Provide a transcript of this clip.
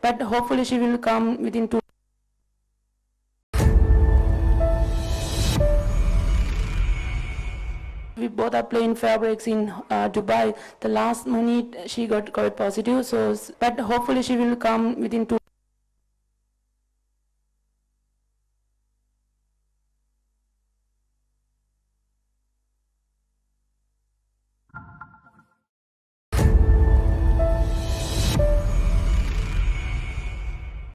but hopefully she will come within two we both are playing FairBreak in uh, Dubai. The last minute she got COVID positive, so but hopefully she will come within two